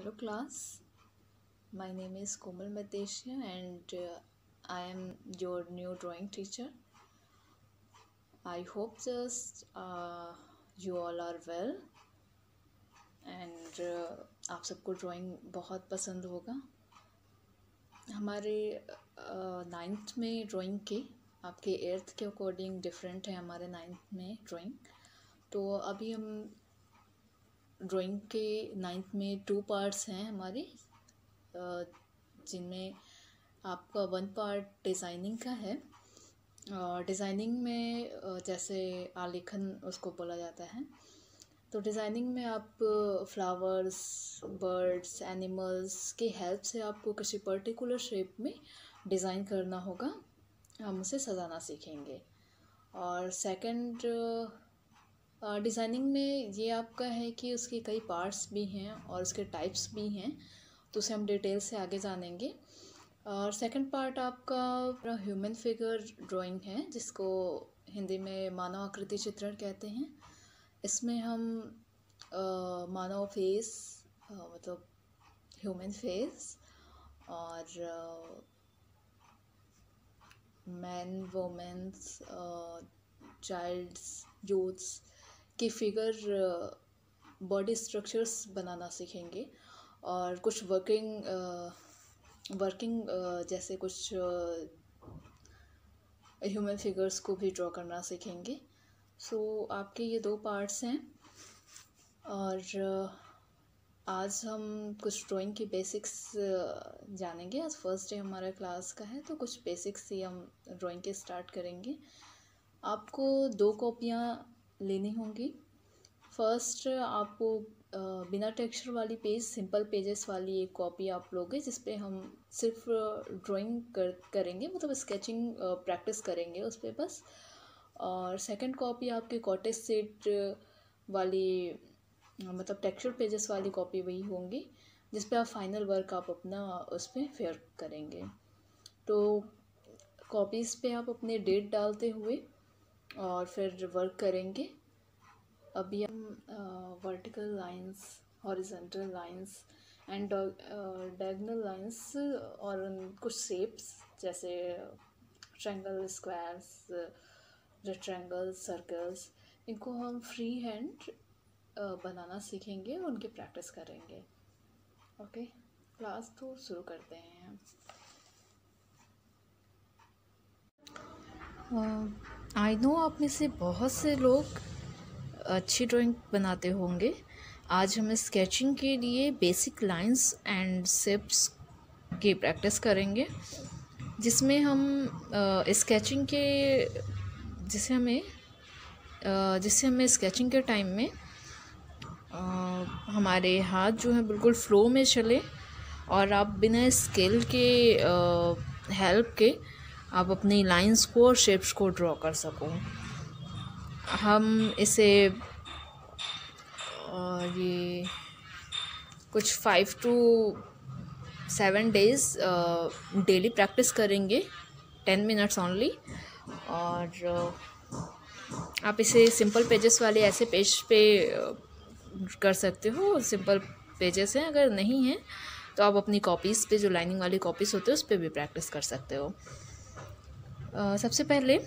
Hello class, my name is Komal Madesha and uh, I am your new drawing teacher. I hope just uh, you all are well and uh, आप सबको drawing बहुत पसंद होगा हमारे ninth में drawing के आपके eighth के अकॉर्डिंग डिफरेंट है हमारे नाइन्थ में ड्राइंग तो अभी हम ड्राइंग के नाइन्थ में टू पार्ट्स हैं हमारे। जिनमें आपका वन पार्ट डिज़ाइनिंग का है। और डिज़ाइनिंग में जैसे आलेखन उसको बोला जाता है। तो डिज़ाइनिंग में आप फ्लावर्स बर्ड्स एनिमल्स की हेल्प से आपको किसी पर्टिकुलर शेप में डिज़ाइन करना होगा। हम उसे सजाना सीखेंगे। और सेकंड डिज़ाइनिंग में ये आपका है कि उसके कई पार्ट्स भी हैं और उसके टाइप्स भी हैं तो उसे हम डिटेल से आगे जानेंगे। और सेकंड पार्ट आपका ह्यूमन फिगर ड्राइंग है, जिसको हिंदी में मानव आकृति चित्रण कहते हैं। इसमें हम मानव फेस मतलब ह्यूमन फेस और मैन वोमेंस चाइल्ड्स, यूथ्स की फिगर बॉडी स्ट्रक्चर्स बनाना सीखेंगे और कुछ वर्किंग वर्किंग जैसे कुछ ह्यूमन फिगर्स को भी ड्रॉ करना सीखेंगे। सो so, आपके ये दो पार्ट्स हैं और आज हम कुछ ड्राइंग की बेसिक्स जानेंगे। आज फ़र्स्ट डे हमारा क्लास का है तो कुछ बेसिक्स ही हम ड्राइंग के स्टार्ट करेंगे। आपको दो कॉपियाँ लेनी होंगी। फ़र्स्ट आपको बिना टेक्सचर वाली पेज सिंपल पेजेस वाली एक कॉपी आप लोगे जिस पे हम सिर्फ़ ड्राइंग कर, करेंगे मतलब स्केचिंग प्रैक्टिस करेंगे उस पर बस। और सेकंड कॉपी आपके कॉटेज सेट वाली मतलब टेक्सचर पेजेस वाली कॉपी वही होंगी जिस पे आप फाइनल वर्क आप अपना उस पर फेयर करेंगे। तो कॉपीज़ पे आप अपने डेट डालते हुए और फिर वर्क करेंगे। अभी हम vertical lines horizontal lines and diagonal lines और कुछ शेप्स जैसे ट्रैंगल स्क्वायर्स रेक्टेंगल्स सर्कल्स इनको हम फ्री हैंड बनाना सीखेंगे, उनकी प्रैक्टिस करेंगे। ओके क्लास तो शुरू करते हैं। आई नो आप में से बहुत से लोग अच्छी ड्राइंग बनाते होंगे। आज हम स्केचिंग के लिए बेसिक लाइंस एंड सिप्स की प्रैक्टिस करेंगे जिसमें हम स्केचिंग के जिसे हमें जिससे हमें स्केचिंग के टाइम में आ, हमारे हाथ जो है बिल्कुल फ्लो में चले और आप बिना स्केल के हेल्प के आप अपनी लाइंस को और शेप्स को ड्रॉ कर सको। हम इसे ये कुछ five to seven days daily practice करेंगे टेन मिनट्स ओनली और आप इसे सिंपल पेजेस वाले ऐसे पेज पे कर सकते हो। सिंपल पेजेस हैं, अगर नहीं हैं तो आप अपनी कॉपीज़ पे, जो लाइनिंग वाली कॉपीज़ होते हैं, उस पर भी प्रैक्टिस कर सकते हो। सबसे पहले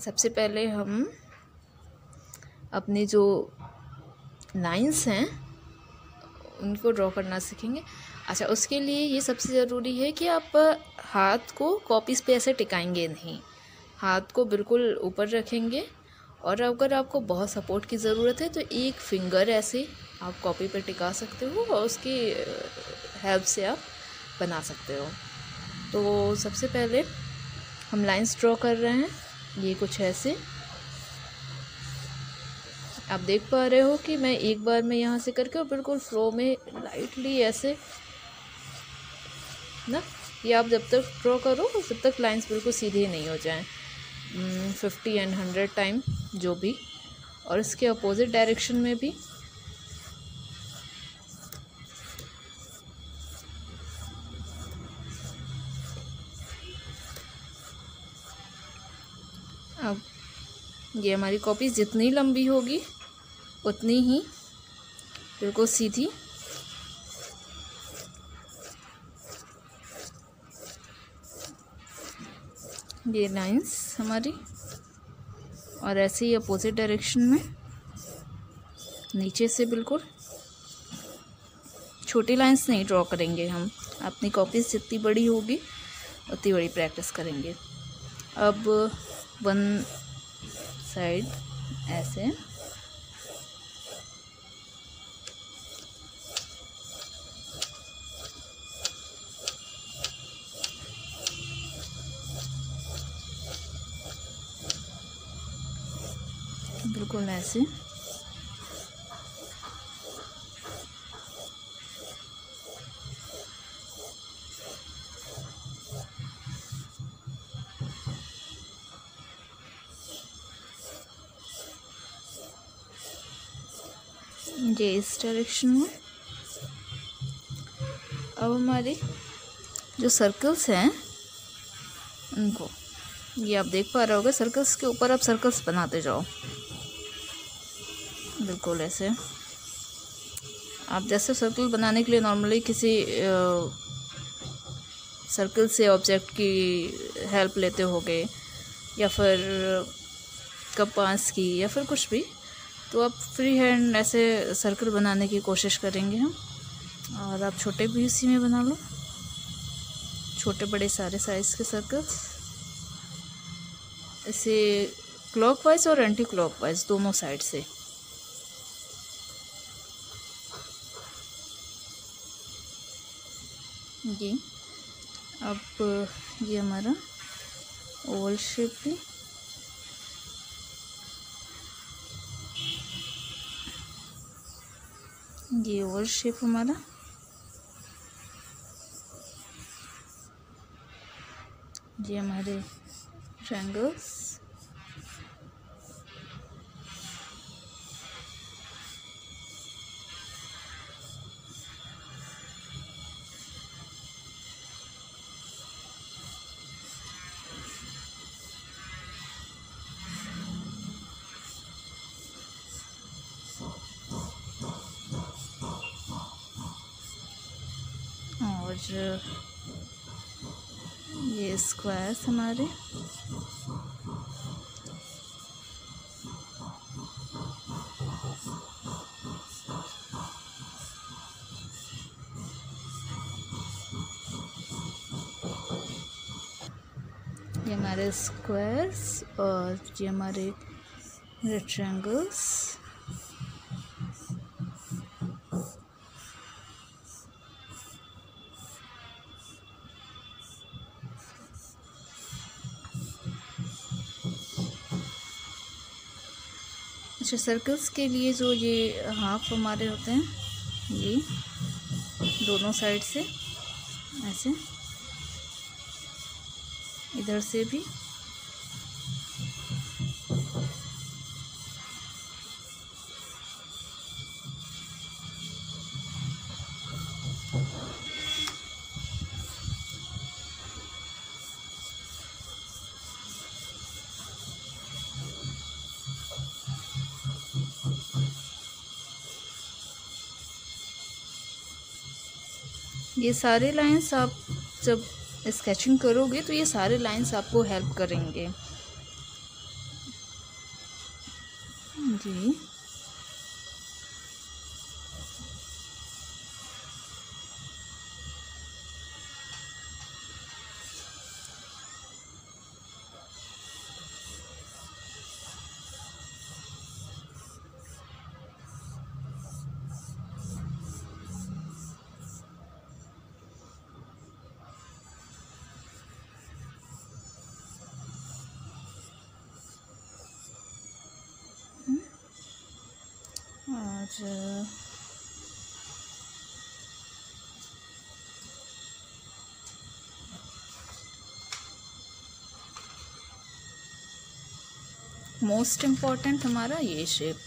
सबसे पहले हम अपने जो लाइंस हैं, उनको ड्रॉ करना सीखेंगे। अच्छा उसके लिए ये सबसे ज़रूरी है कि आप हाथ को कॉपीज़ पे ऐसे टिकाएँगे नहीं। हाथ को बिल्कुल ऊपर रखेंगे और अगर आपको बहुत सपोर्ट की ज़रूरत है तो एक फिंगर ऐसे आप कॉपी पर टिका सकते हो और उसकी हेल्प से आप बना सकते हो। तो सबसे पहले हम लाइंस ड्रॉ कर रहे हैं। ये कुछ ऐसे। आप देख पा रहे हो कि मैं एक बार में यहाँ से करके और बिल्कुल फ्लो में लाइटली ऐसे, ना? ये आप जब तक ड्रॉ करो, तब तक लाइंस बिल्कुल सीधे नहीं हो जाएँ। फिफ्टी एंड हंड्रेड टाइम जो भी। और इसके अपोजिट डायरेक्शन में भी। अब ये हमारी कॉपी जितनी लंबी होगी, उतनी ही बिल्कुल सीधी। ये लाइंस हमारी, और ऐसे ही अपोजिट डायरेक्शन में, नीचे से बिल्कुल। छोटी लाइंस नहीं ड्रॉ करेंगे हम, अपनी कॉपीज जितनी बड़ी होगी, उतनी बड़ी प्रैक्टिस करेंगे। अब वन साइड ऐसे। बिल्कुल ऐसे। ये इस डायरेक्शन में। अब हमारे जो सर्कल्स हैं उनको ये आप देख पा रहे होगे सर्कल्स के ऊपर आप सर्कल्स बनाते जाओ। बिल्कुल ऐसे। आप जैसे सर्कल बनाने के लिए नॉर्मली किसी आ, सर्कल से ऑब्जेक्ट की हेल्प लेते होगे या फिर कपास की या फिर कुछ भी। तो आप फ्री हैंड ऐसे सर्कल बनाने की कोशिश करेंगे हम। और आप छोटे भी इसी में बना लो। छोटे बड़े सारे साइज़ के सर्कल्स इसे क्लॉकवाइज और एंटी क्लॉकवाइज दोनों साइड से। ये अब ये हमारा ओवल शेप भी ये और शेप हमारा। ये हमारे ट्रायंगल्स और ये स्क्वायर्स हमारे। ये हमारे स्क्वायर्स और ये हमारे रेक्टेंगल्स अच्छा सर्कल्स के लिए जो ये हाफ़ हमारे होते हैं, ये दोनों साइड से, ऐसे, इधर से भी ये सारे लाइंस आप जब स्केचिंग करोगे तो ये सारे लाइंस आपको हेल्प करेंगे। जी। और मोस्ट इंपॉर्टेंट हमारा ये शेप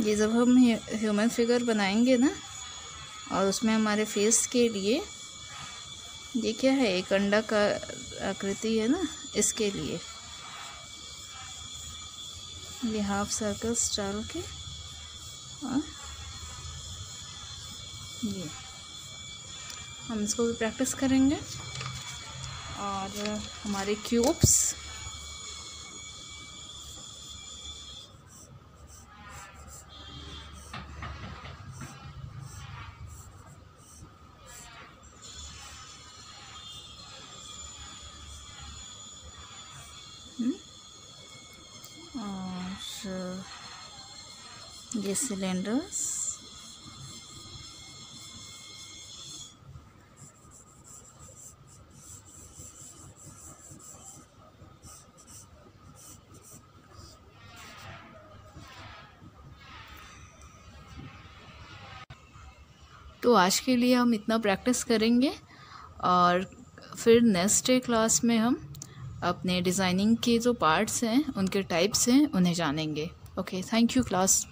ये जब हम ह्यूमन फिगर बनाएँगे ना और उसमें हमारे फेस के लिए, ये क्या है, एक अंडा का आकृति है ना, इसके लिए। ये हाफ़ सर्कल्स डाल के, और ये। हम इसको भी प्रैक्टिस करेंगे। और हमारे क्यूब्स ये सिलेंडर्स तो आज के लिए हम इतना प्रैक्टिस करेंगे और फिर नेक्स्ट डे क्लास में हम अपने डिज़ाइनिंग के जो पार्ट्स हैं, उनके टाइप्स हैं, उन्हें जानेंगे। Okay thank you class